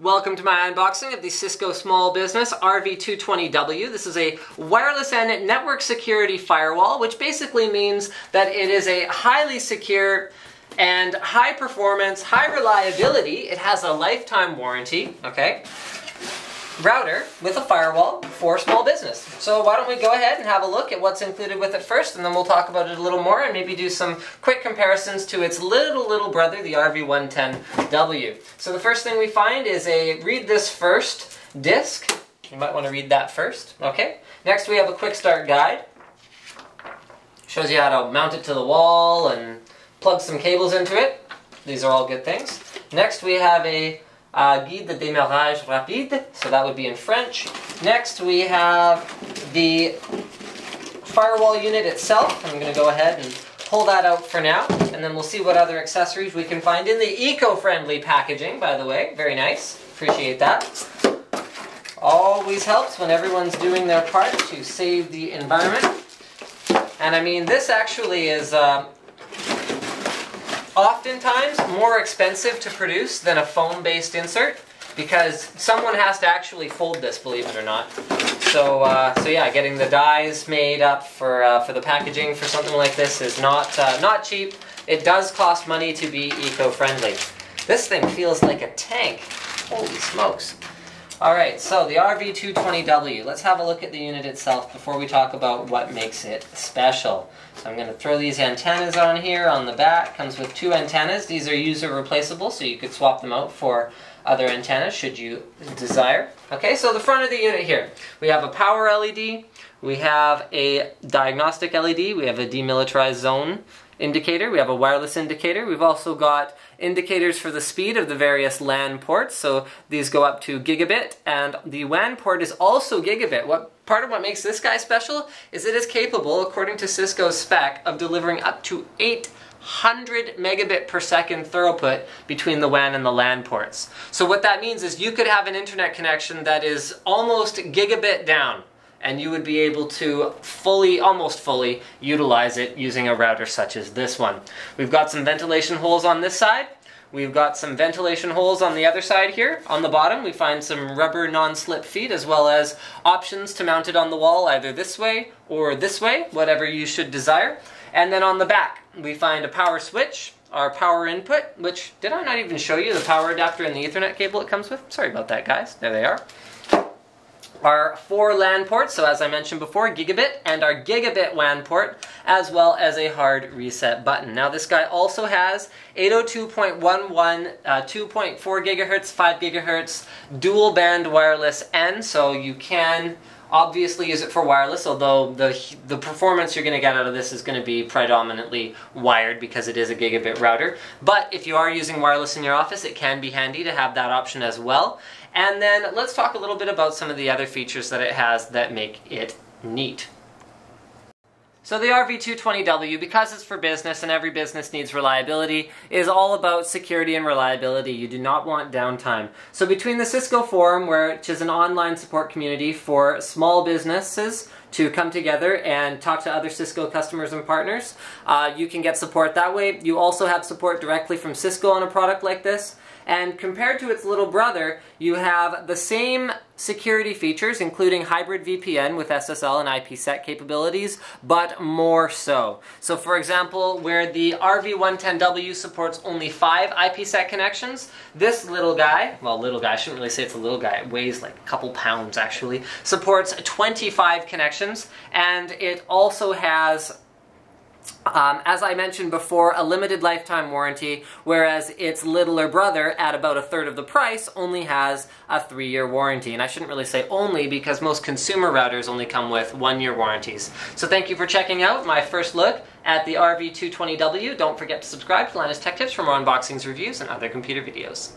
Welcome to my unboxing of the Cisco Small Business RV220W. This is a wireless N network security firewall, which basically means that it is a highly secure and high performance, high reliability. It has a lifetime warranty, okay? router with a firewall for small business. So why don't we go ahead and have a look at what's included with it first and then we'll talk about it a little more and maybe do some quick comparisons to its little little brother the RV110W. So the first thing we find is a read this first disc. You might want to read that first. Okay. Next we have a quick start guide. Shows you how to mount it to the wall and plug some cables into it. These are all good things. Next we have a uh, guide de démarrage rapide, so that would be in French. Next we have the firewall unit itself. I'm going to go ahead and pull that out for now, and then we'll see what other accessories we can find in the eco-friendly packaging, by the way. Very nice. Appreciate that. Always helps when everyone's doing their part to save the environment. And I mean, this actually is uh, oftentimes more expensive to produce than a foam-based insert because someone has to actually fold this, believe it or not. So, uh, so yeah, getting the dies made up for uh, for the packaging for something like this is not uh, not cheap. It does cost money to be eco-friendly. This thing feels like a tank. Holy smokes! All right, so the RV220W. Let's have a look at the unit itself before we talk about what makes it special. So I'm going to throw these antennas on here on the back. Comes with two antennas. These are user replaceable, so you could swap them out for other antennas should you desire. Okay, so the front of the unit here. We have a power LED, we have a diagnostic LED, we have a demilitarized zone indicator, we have a wireless indicator. We've also got indicators for the speed of the various LAN ports. So these go up to gigabit and the WAN port is also gigabit. What part of what makes this guy special is it is capable, according to Cisco's spec, of delivering up to 800 megabit per second throughput between the WAN and the LAN ports. So what that means is you could have an internet connection that is almost gigabit down and you would be able to fully, almost fully, utilize it using a router such as this one. We've got some ventilation holes on this side. We've got some ventilation holes on the other side here. On the bottom we find some rubber non-slip feet as well as options to mount it on the wall either this way or this way, whatever you should desire. And then on the back we find a power switch, our power input, which, did I not even show you the power adapter and the ethernet cable it comes with? Sorry about that guys, there they are our four LAN ports, so as I mentioned before, gigabit, and our gigabit WAN port, as well as a hard reset button. Now this guy also has 802.11, uh, 2.4 gigahertz, 5 gigahertz, dual band wireless N, so you can obviously use it for wireless, although the, the performance you're going to get out of this is going to be predominantly wired because it is a gigabit router. But if you are using wireless in your office, it can be handy to have that option as well. And then let's talk a little bit about some of the other features that it has that make it neat. So the RV220W, because it's for business and every business needs reliability, is all about security and reliability. You do not want downtime. So between the Cisco Forum, which is an online support community for small businesses to come together and talk to other Cisco customers and partners, uh, you can get support that way. You also have support directly from Cisco on a product like this. And compared to its little brother, you have the same security features, including hybrid VPN with SSL and IPsec capabilities, but more so. So for example, where the RV110W supports only five IPsec connections, this little guy, well little guy, I shouldn't really say it's a little guy, it weighs like a couple pounds actually, supports 25 connections, and it also has um, as I mentioned before, a limited lifetime warranty, whereas its littler brother, at about a third of the price, only has a three-year warranty. And I shouldn't really say only, because most consumer routers only come with one-year warranties. So thank you for checking out my first look at the RV220W. Don't forget to subscribe to Linus Tech Tips for more unboxings, reviews, and other computer videos.